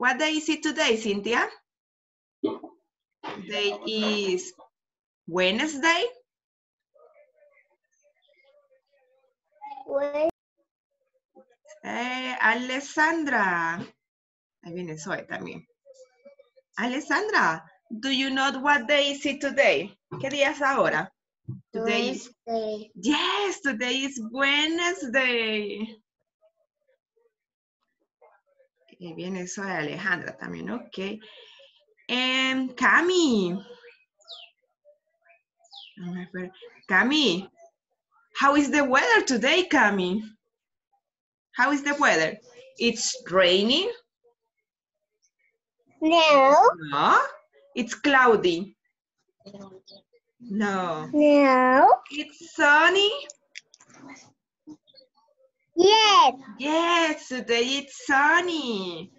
What day is it today, Cynthia? Today is Wednesday. Eh, Alessandra. Ahí viene Zoe también. Alessandra, do you know what day is it today? ¿Qué día es ahora? Today is, yes, today is Wednesday. Y viene Zoe Alejandra también, ok. And Cami. Cami, how is the weather today, Cami? How is the weather? It's raining? No. No. It's cloudy? No. No. It's sunny? Yes. Yes, today it's sunny.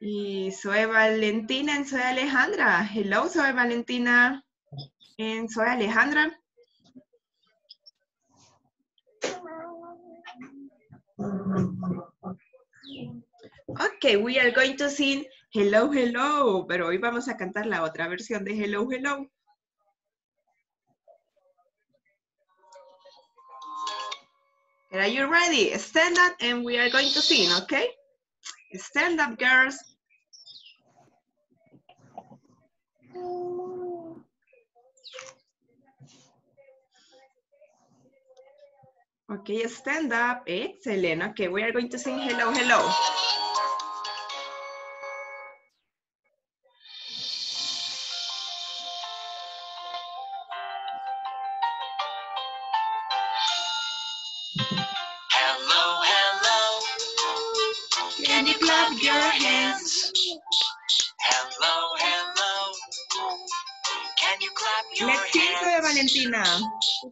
Y soy Valentina and soy Alejandra. Hello, soy Valentina and soy Alejandra. Okay, we are going to sing Hello, Hello, pero hoy vamos a cantar la otra versión de Hello, Hello. Are you ready? Stand up and we are going to sing, okay? Stand up, girls. Okay, stand up. Excellent. Okay, we are going to sing hello, hello. Hello, Can you clap your hands? Hello, hello. Can you clap your Let's sing, hands? Valentina.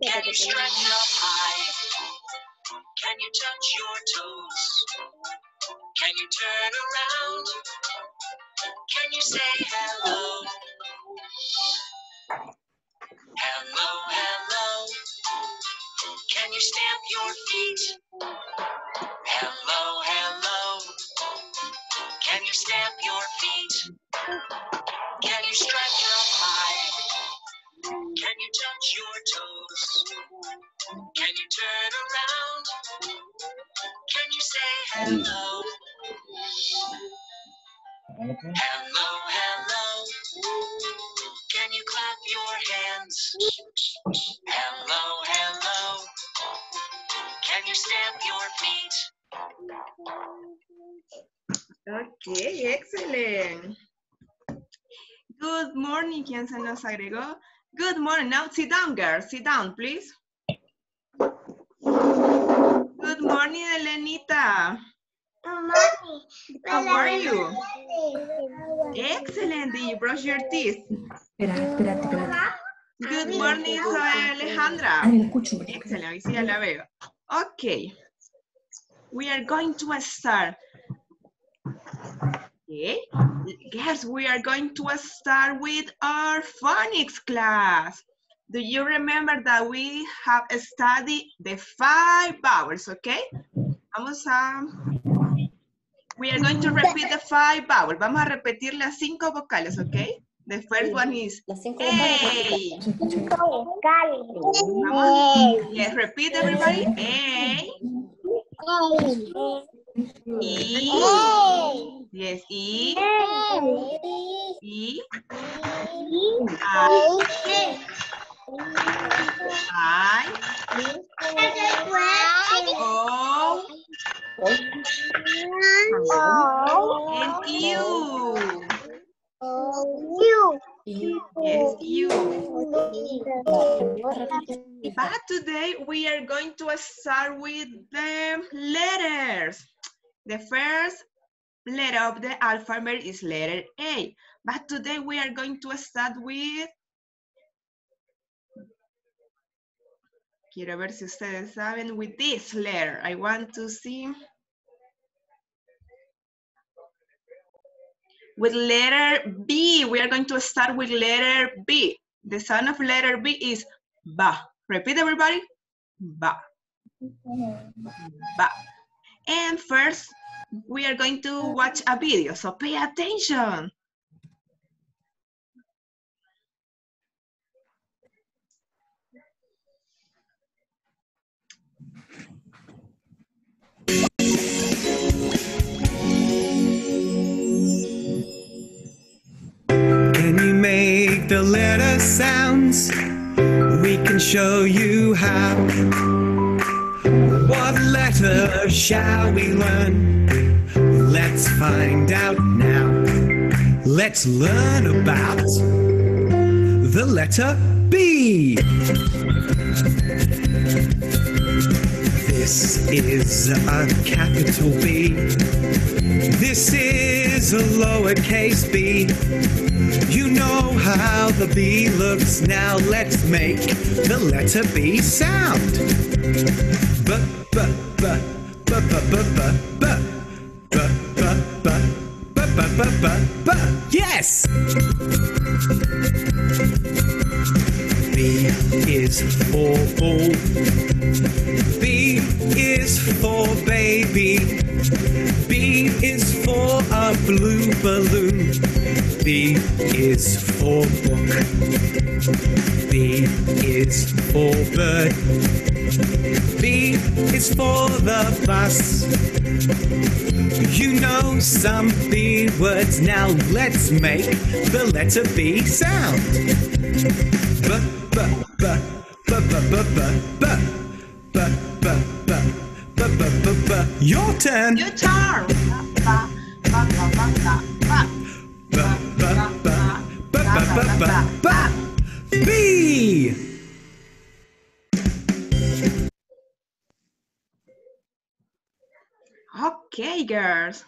Can you stretch up high? Can you touch your toes? Can you turn around? Can you say? Hello, Can you clap your hands? Hello, hello. Can you stamp your feet? Okay, excellent. Good morning, ¿quién se nos agregó? Good morning. Now sit down, girls. Sit down, please. Good morning, Elenita. How are you? Excellent. Did you brush your teeth? Espera, espérate, espérate. Good morning, soy Alejandra. La escucho. Excellent. Hoy sí ya la veo. Okay. We are going to start. Okay. Yes, we are going to start with our phonics class. Do you remember that we have studied the five vowels, okay? Vamos a... We are going to repeat the five vowels. Vamos a repetir las cinco vocales, okay? The first one is Las cinco A. Vocales. Vamos. Yes, repeat everybody. E. Yes. E. I. I. O. And U. Yes, you. But today we are going to start with the letters. The first letter of the alphabet is letter A. But today we are going to start with... Quiero ver si ustedes saben with this letter. I want to see... With letter B, we are going to start with letter B. The sound of letter B is ba. Repeat everybody. Ba. Ba. And first, we are going to watch a video, so pay attention. Make the letter sounds? We can show you how. What letter shall we learn? Let's find out now. Let's learn about the letter B. This is a capital B. This is a lowercase b. You know how the B looks. Now let's make the letter B sound. B b b b b b b b b b b b b b b b Yes. B is for ball. B is for baby. B is for a blue balloon. B is for book. B is for bird. B is for the bus. You know some B words. Now let's make the letter B sound. Your turn. Your turn. B. Okay, girls.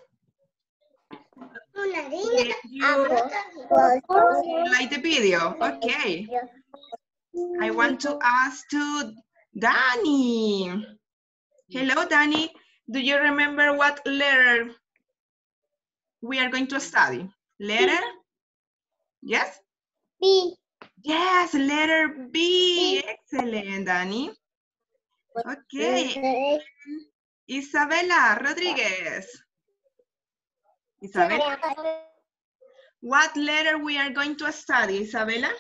Una You like the video? Okay. I want to ask to Danny. Hello, Danny. Do you remember what letter we are going to study? Letter? Yes? B. Yes, letter B. Excellent, Danny. Okay. Isabella Rodriguez. Isabela, what letter we are going to study, Isabela?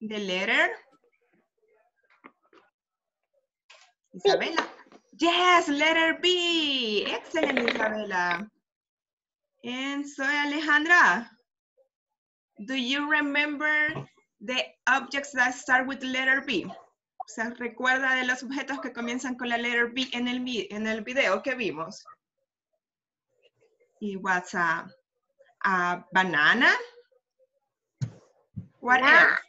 The letter? Isabela. Yes, letter B. Excellent, Isabela. And so, Alejandra, do you remember the objects that start with letter B? ¿Se recuerda de los objetos que comienzan con la letter B en el, en el video que vimos? Y what's a, a banana? What else?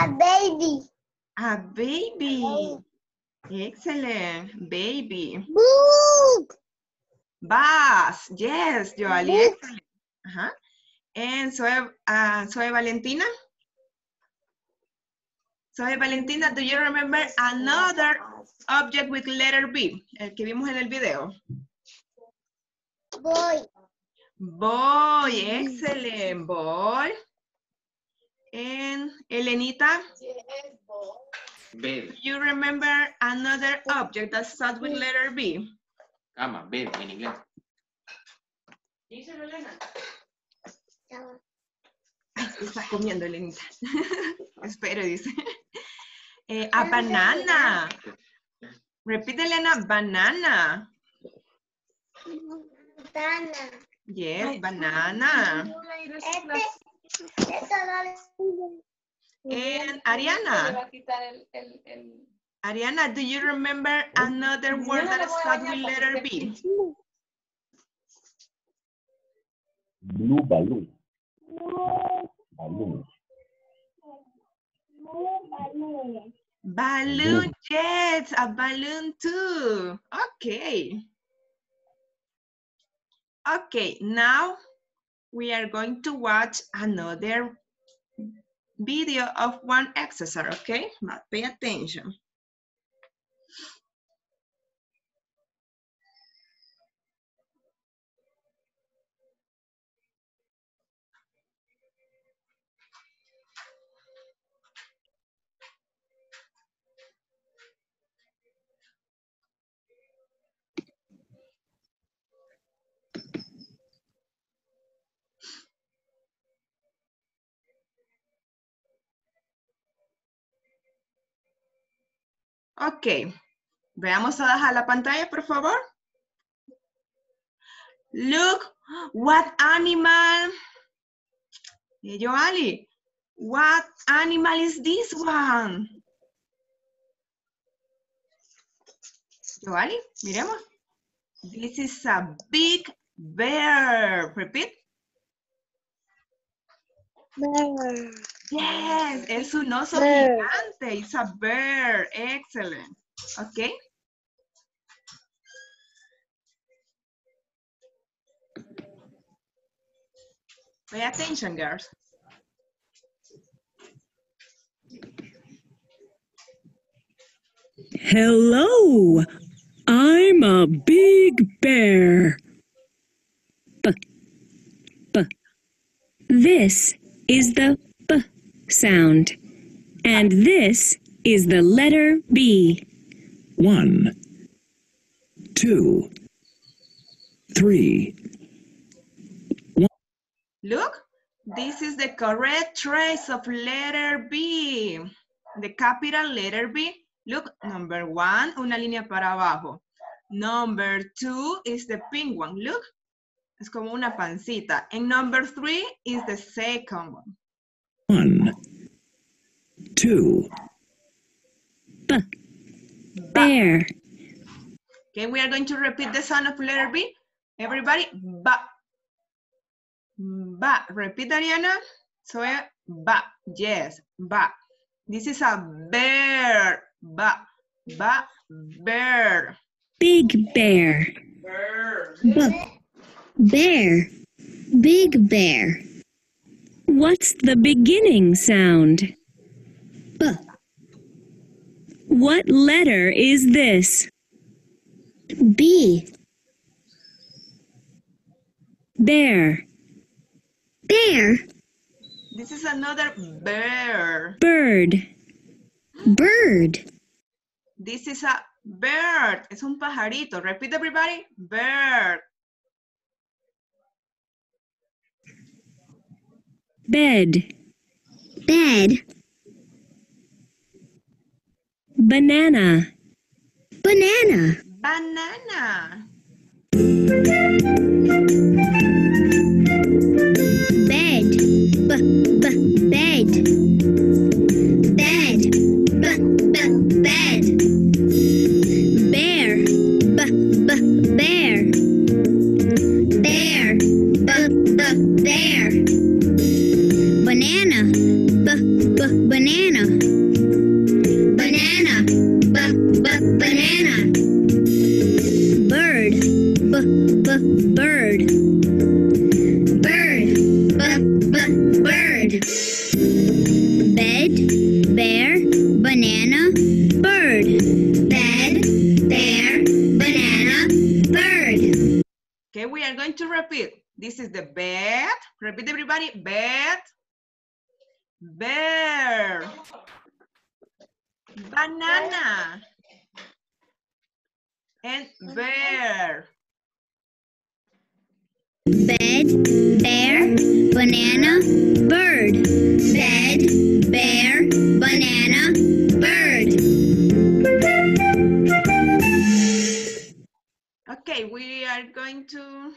A baby. A baby. Excellent. Baby. Book. Bus. Yes, Joali. Excellent. Ajá. And Zoe, uh, Zoe Valentina? Zoe Valentina, do you remember another object with letter B? El que vimos en el video. Boy. Boy, excellent. Boy. And Elenita, Bed, do you remember another object that starts with letter B? cama, bed en inglés. Ay, está comiendo, Elenita. Espero, dice. Eh, a banana. Repite, Elena, banana. Dana. Yes, banana. Este. And Ariana. Ariana, do you remember another word that starts with letter B? Blue balloon. Balloon. Balloon, yes, a balloon too. Okay. Okay, now we are going to watch another video of one exercise, okay? But pay attention. Ok. Veamos a la pantalla, por favor. Look, what animal? Hey, Joali, what animal is this one? Joali, miremos. This is a big bear. Repeat. Bear. Yes, es un oso Bear. gigante. It's a bear. Excellent. Okay. Pay attention, girls. Hello, I'm a big bear. B, b. This is the b sound, and this is the letter B. One, two, three, One. Look, this is the correct trace of letter B. The capital letter B. Look, number one, una línea para abajo. Number two is the pink one. Look, es como una pancita. And number three is the second one. One, two, B. Bear. Okay, we are going to repeat the sound of letter B. Everybody, ba. Ba. Repeat, Ariana. So, eh, ba. Yes, ba. This is a bear. Ba. Ba. Bear. Big bear. Bear. B. Bear. Big bear. What's the beginning sound? B. What letter is this? B. Bear. Bear. This is another bear. Bird. Bird. This is a bird. Es un pajarito. Repeat, everybody. Bird. Bed. Bed. Banana. Banana. Banana. Is the bed. Repeat, everybody. Bed. Bear. Banana. And bear. Bed, bear, banana, bird. Bed, bear, banana, bird. Okay, we are going to...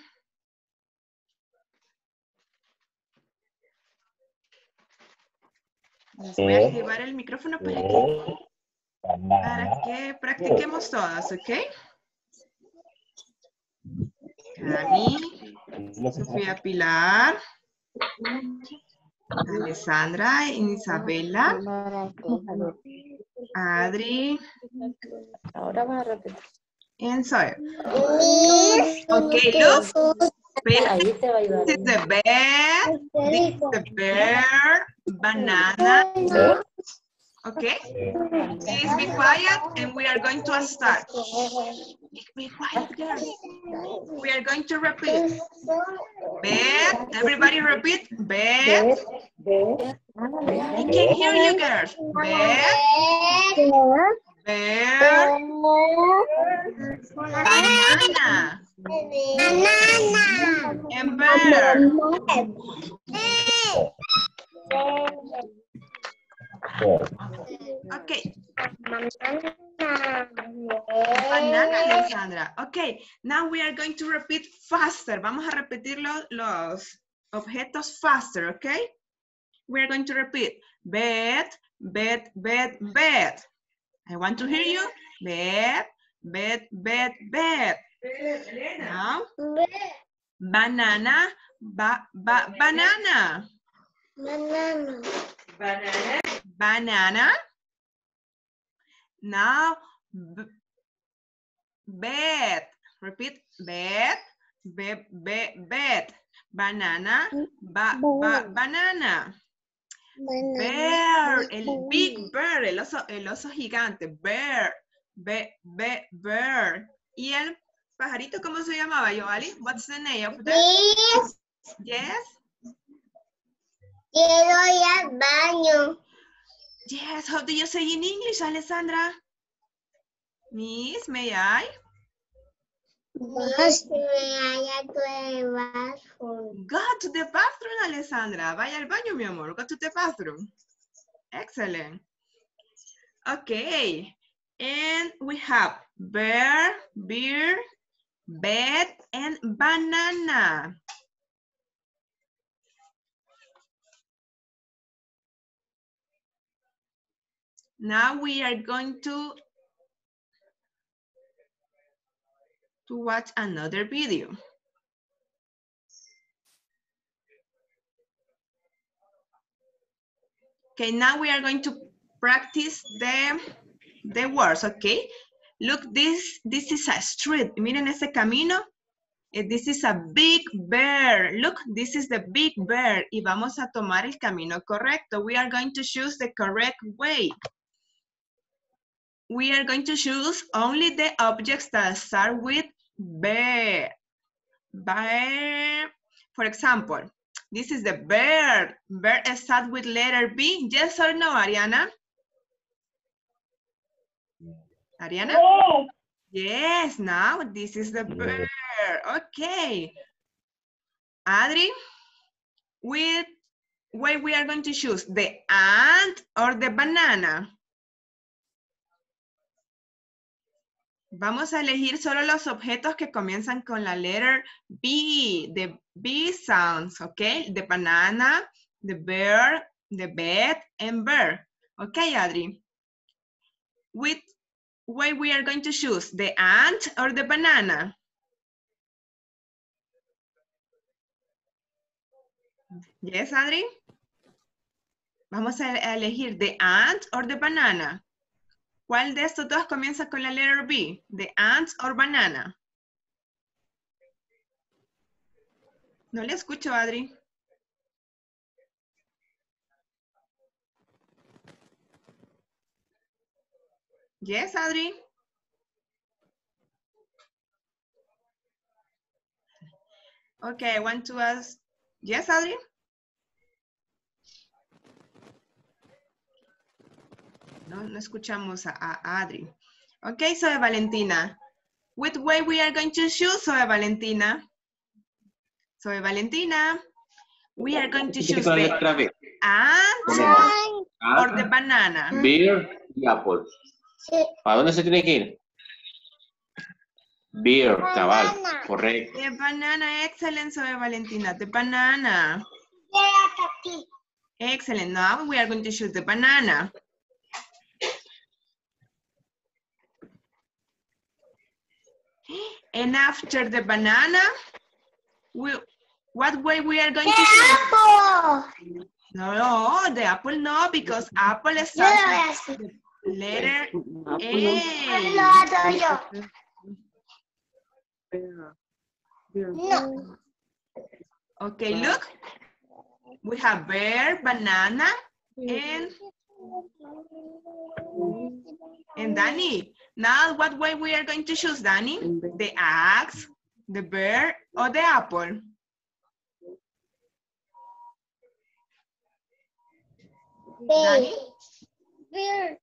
Les voy a Eh. activar el micrófono para que, two, para que practiquemos todas, ¿ok? Dani, Sofía Pilar, Alessandra, Isabela, Adri, Ahora vas a repetir. and Okay, look. Pay Ahí te va a ayudar. This is the bed, this is the bear, banana, okay? Please be quiet and we are going to start. Be quiet, girls. We are going to repeat. Bed, everybody repeat. Bed. I can hear you, girls. Bed, bear, banana, and bear. four, Okay, Banana, Alexandra. Okay, now we are going to repeat faster. Vamos a repetir lo- los objetos faster, okay? We are going to repeat bed, bed, bed, bed. I want to hear you. Bed, bed, bed, bed. Now, banana, ba, ba, banana. Banana. Banana. Now, b- bed. Repeat, bed, bed, bed, bed. Banana, ba, ba, banana. Bear, el big bear, el oso, el oso gigante. Bear, be, be, bear. ¿Y el pajarito cómo se llamaba, Yoali? What's the name of the... Miss, Yes? quiero ir al baño. Yes, how do you say in English, Alessandra? Miss, may I? Miss, me haya tu el bathroom. Go to the bathroom, Alessandra. Vaya al baño, mi amor. Go to the bathroom. Excellent. Okay. And we have bear, beer, bed, and banana. Now we are going to to watch another video. Okay, now we are going to practice the, the words, okay? Look, this, this is a street. Miren ese camino. Eh, This is a big bear. Look, this is the big bear. Y vamos a tomar el camino correcto. We are going to choose the correct way. We are going to choose only the objects that start with bear. Bear. For example, this is the bear. Bird starts with letter B. Yes or no, Ariana? Ariana? Yes, now this is the bird. Okay. Adri, with what we are going to choose, the ant or the banana? Vamos a elegir solo los objetos que comienzan con la letter B, the B sounds, okay? The banana, the bear, the bed, and bird. Okay, Adri. With what we are going to choose, the ant or the banana? Yes, Adri? Vamos a elegir the ant or the banana. ¿Cuál de estos dos comienza con la letter B? The ant or banana? No le escucho, Adri. Yes, Adri. Okay, I want to ask. Yes, Adri? No, no escuchamos a, a Adri. Okay, Zoe Valentina. Which way we are going to choose, Zoe Valentina? Zoe Valentina. We are going to choose the Ponemos or the ant, banana. beer y apple. Sí. ¿A dónde se tiene que ir? Beer, cabal, Banana. correcto. The banana, excellent, Zoe Valentina. The banana. Excellent. Now we are going to choose the banana. And after the banana, we, what way we are going to choose? Apple. No, no, the apple no, because apple Yo lo starts voy a with hacer. letter Lo A. hago yo. No. Okay, look. We have bear, banana, and, and Danny. Now, what way we are going to choose, Danny? The axe, the bear, or the apple? Danny? Beer.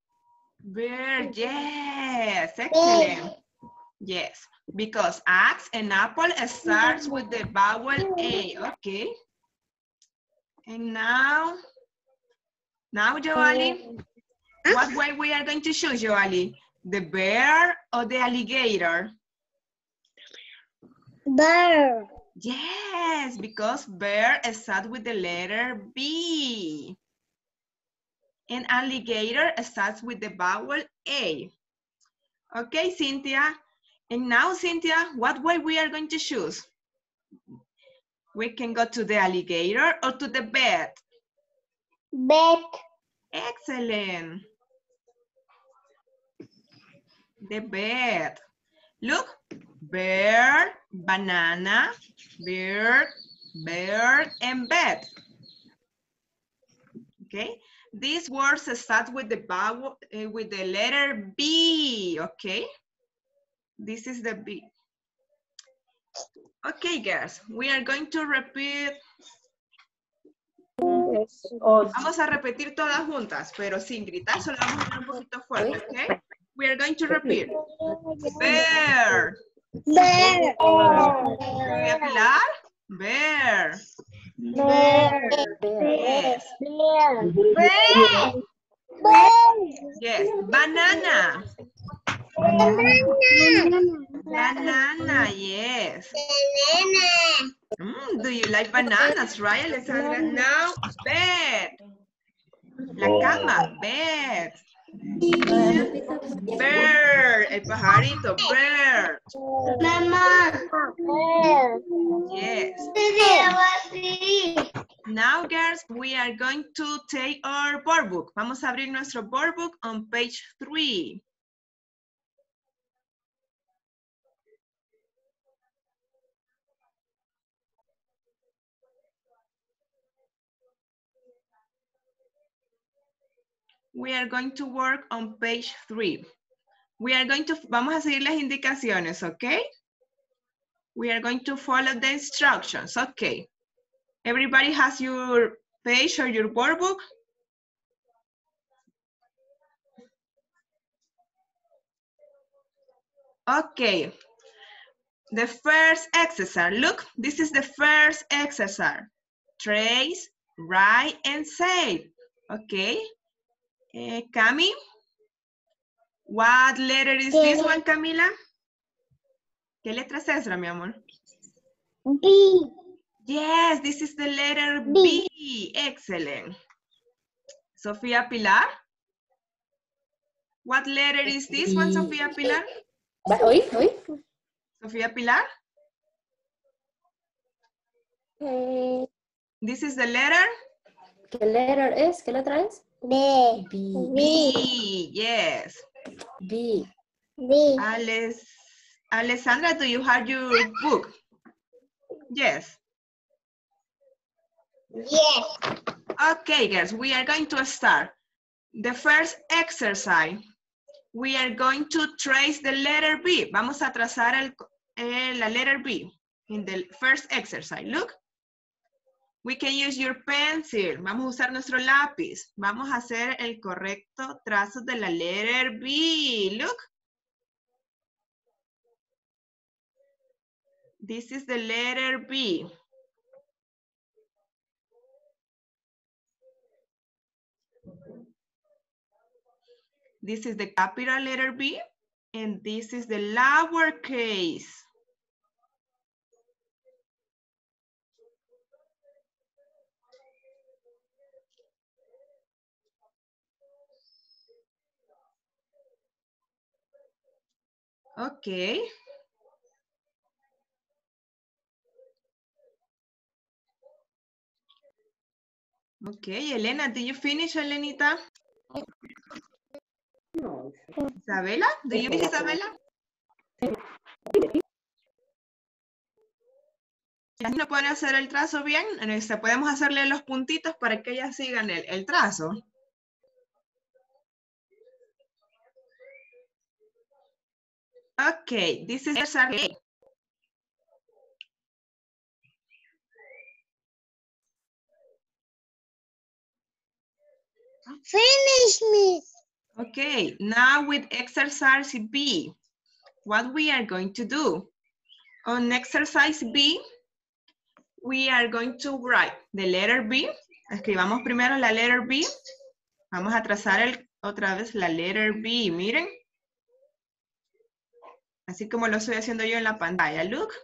Bear, yes, excellent. Yes, because axe and apple starts with the vowel A, okay? And now, now, Joali, eh. what way we are going to choose, Joali? The bear or the alligator? Bear. Yes, because bear starts with the letter B. And alligator starts with the vowel A. Okay, Cynthia. And now, Cynthia, what way we are going to choose? We can go to the alligator or to the bed. Bed. Excellent. The bed. Look, bear, banana, bird, bird, and bed. Okay, these words start with the vowel, uh, with the letter B. Okay, this is the B. Okay, girls, we are going to repeat. Vamos a repetir todas juntas, pero sin gritar, solo vamos a hablar un poquito fuerte, okay? We are going to repeat. Bear. Bear. Voy a Pilar. Bear. Bear. Yes. Bear. Bear. Yes. Banana. Banana. Banana, Yes. Mm, do you like bananas, right, Alessandra? Now, bed. La cama, bed. Bird, el pajarito, bird. Mamá. Bear. Yes. Bear. Now, girls, we are going to take our board book. Vamos a abrir nuestro board book on page three. We are going to work on page three. We are going to, vamos a seguir las indicaciones, okay? We are going to follow the instructions, okay? Everybody has your page or your workbook? Okay. The first exercise. Look, this is the first exercise. Trace, write, and save. Okay. Eh, Cami? What letter is this one, Camila? ¿Qué letra es esa, mi amor? B. Yes, this is the letter B. B. Excellent. Sofía Pilar? What letter is this one, Sofía Pilar? ¿Hoy? ¿Hoy? Sofía Pilar? Eh, This is the letter ¿Qué letter es? ¿Qué letra es? B. B. B. Yes. B. B. Alex, Alessandra, do you have your book? Yes. Yes. Okay, girls, we are going to start. The first exercise, we are going to trace the letter B. Vamos a trazar el, eh, la letter B in the first exercise. Look. We can use your pencil. Vamos a usar nuestro lápiz. Vamos a hacer el correcto trazo de la letter B. Look. This is the letter B. This is the capital letter B, and this is the lowercase. Okay. Okay, Elena, did you finish, Elenita? Isabela, do you Isabela? Ya no pueden hacer el trazo bien, este, podemos hacerle los puntitos para que ellas sigan el, el trazo. Okay, this is exercise A. Finish me. Okay, now with exercise B, what we are going to do? On exercise B, we are going to write the letter B. Escribamos primero la letter B. Vamos a trazar el, otra vez la letter B. Miren. Así como lo estoy haciendo yo en la pantalla. Look.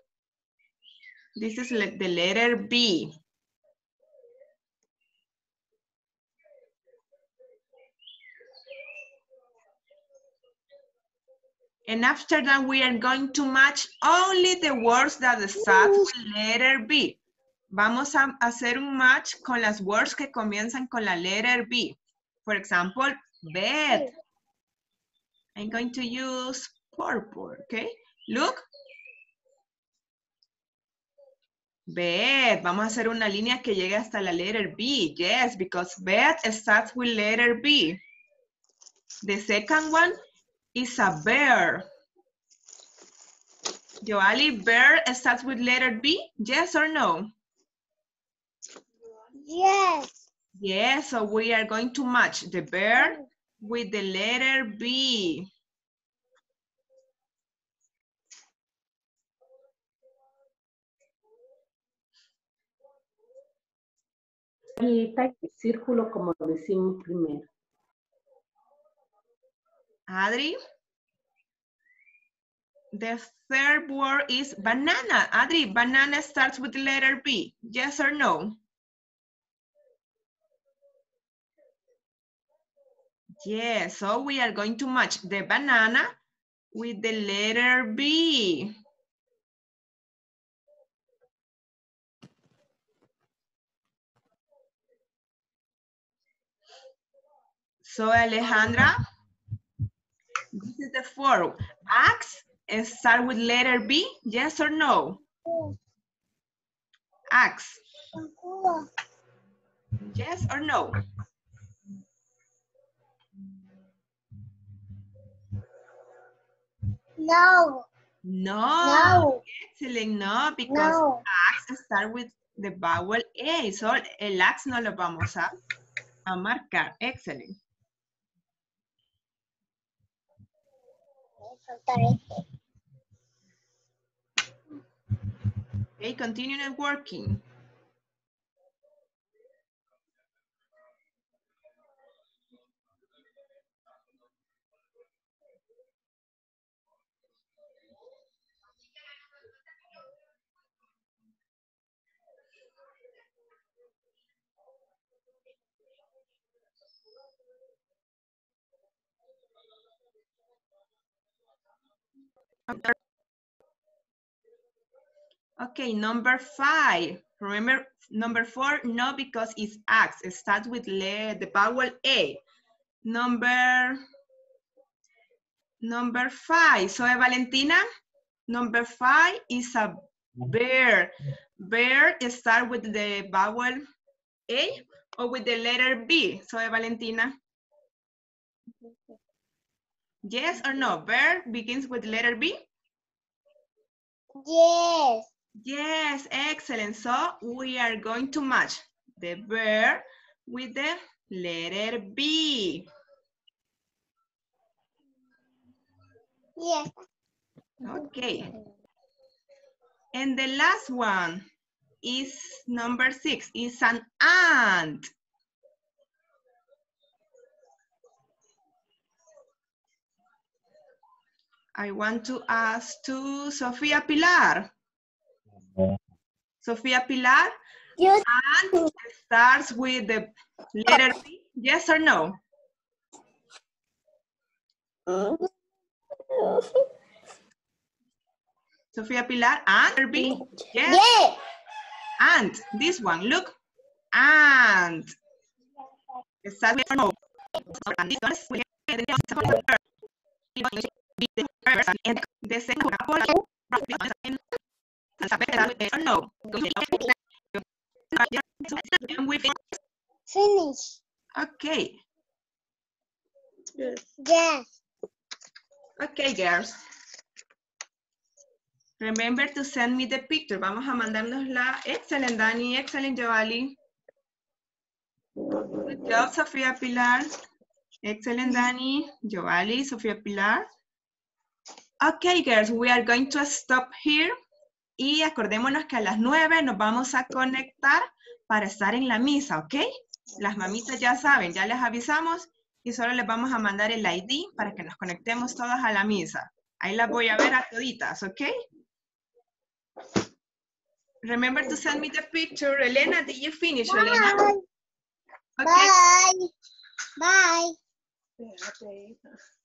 This is le- the letter B. And after that, we are going to match only the words that start with letter B. Vamos a hacer un match con las words que comienzan con la letter B. For example, bed. I'm going to use purple, okay? Look. Bed. Vamos a hacer una línea que llegue hasta la letter B. Yes, because bed starts with letter B. The second one is a bear. Joali, bear starts with letter B? Yes or no? Yes. Yes, so we are going to match the bear with the letter B. Y círculo como decimos primero. Adri? The third word is banana. Adri, banana starts with the letter B. Yes or no? Yes, so we are going to match the banana with the letter B. So Alejandra, this is the four. Axe start with letter B, yes or no? Axe, yes or no? No. No, No. excellent, no, because No. axe start with the vowel A, so el axe no lo vamos a, a marcar, excellent. Okay, continue networking. Okay, number five. Remember, number four, no, because it's axe. It starts with le, the vowel A. Number, number five. So, Valentina, number five is a bear. Bear start with the vowel A or with the letter B. So, Valentina. Yes or no? Bear begins with letter B? Yes. Yes, excellent. So we are going to match the bear with the letter B. Yes. Okay. And the last one is number six, is an ant. I want to ask to Sofia Pilar. Sofia Pilar, Yes. ant starts with the letter B, yes or no? Sofia Pilar, and B, yes, Yes. ant, this one, look. Start with no. And this one is no. Finish. Okay, Yes. okay, girls. Remember to send me the picture. Vamos a mandarnos la excellent, Dani, excellent, Joali. Good job, Sofía Pilar. Excellent, Dani, Joali, Sofía Pilar. Ok, girls, we are going to stop here. Y acordémonos que a las 9 nos vamos a conectar para estar en la misa, ¿ok? Las mamitas ya saben, ya les avisamos y solo les vamos a mandar el ID para que nos conectemos todas a la misa. Ahí las voy a ver a toditas, ¿ok? Remember to send me the picture. Elena, did you finish, Bye. Elena? Okay. Bye. Bye.